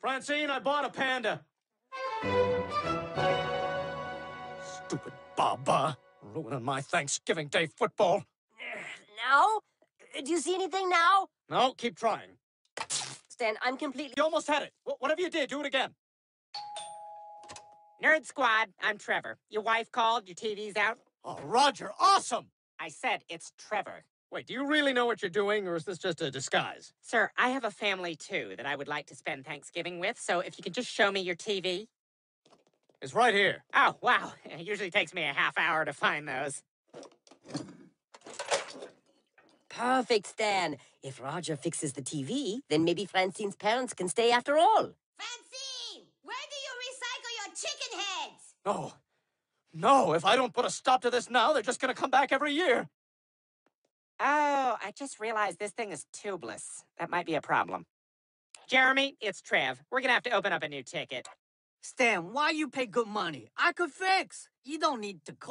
Francine, I bought a panda. Stupid Baba. Ruining my Thanksgiving Day football. Now? Do you see anything now? No, keep trying. Stan, I'm completely. You almost had it. Whatever you did, do it again. Nerd Squad, I'm Trevor. Your wife called, your TV's out. Oh, Roger, awesome. I said it's Trevor. Wait, do you really know what you're doing, or is this just a disguise? Sir, I have a family too that I would like to spend Thanksgiving with, so if you could just show me your TV. It's right here. Oh, wow. It usually takes me a half hour to find those. Perfect, Stan. If Roger fixes the TV, then maybe Francine's parents can stay after all. Francine, where do you recycle your chicken heads? No. No, if I don't put a stop to this now, they're just gonna come back every year. Oh, I just realized this thing is tubeless. That might be a problem. Jeremy, it's Trev. We're gonna have to open up a new ticket. Stan, why you pay good money? I could fix. You don't need to call.